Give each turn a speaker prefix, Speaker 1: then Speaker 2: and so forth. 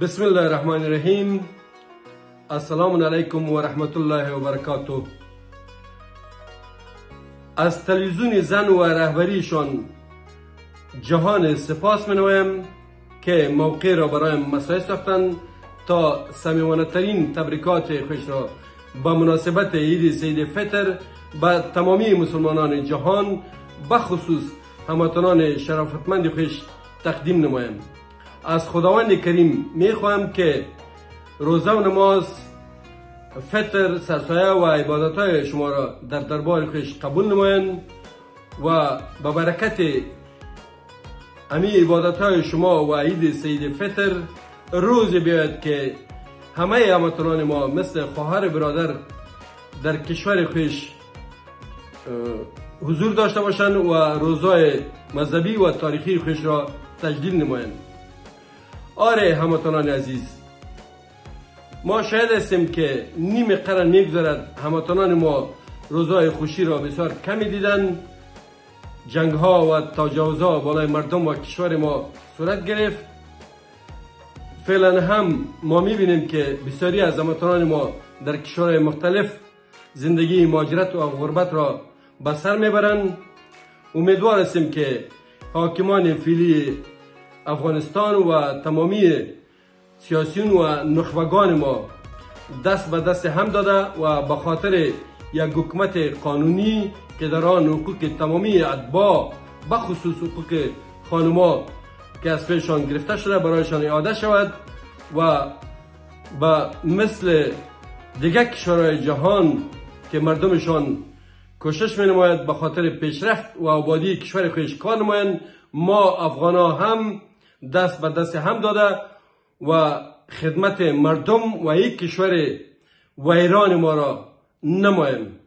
Speaker 1: بسم الله الرحمن الرحیم السلام علیکم و رحمت الله و برکاته از تلویزیون زن و رهبریشان جهان سپاس می که موقع را برای مساعد ساختند تا سمیوانه ترین تبریکات خوش را با مناسبت عید سید فطر به تمامی مسلمانان جهان بخصوص هموطنان شرافتمند خوش تقدیم نمایم از خداوند کریم می‌خواهم که روزه و نماز فطر سرسایه و عبادت های شما را در دربار خوش قبول نمایند و به برکت امی عبادت های شما و عید سید فطر روز بیاید که همه هموطنان ما مثل خواهر برادر در کشور خوش حضور داشته باشند و روزای مذهبی و تاریخی خوش را تجلیل نمایند آره هموطنان عزیز. ما شاید هستیم که نیم قرن می‌گذارد هموطنان ما روزای خوشی را بسیار کمی دیدن. جنگ ها و تجاوز ها بالای مردم و کشور ما صورت گرفت. فعلا هم ما می‌بینیم که بسیاری از هموطنان ما در کشورهای مختلف زندگی ماجرت و غربت را به سر می‌برند. امیدوار هستیم که حاکمان فیلی افغانستان و تمامی سیاسیون و نخبگان ما دست به دست هم داده و به خاطر یک حکومت قانونی که در آن حقوق تمامی اتباع بخصوص حقوق خانما که از پیشان گرفته شده برایشان اعاده شود و به مثل دیگر کشورهای جهان که مردمشان کوشش می نماید به خاطر پیشرفت و آبادی کشور خودش کار نمایند ما افغان هم دست به دست هم داده و خدمت مردم و یک کشور ویران ما را نمایم.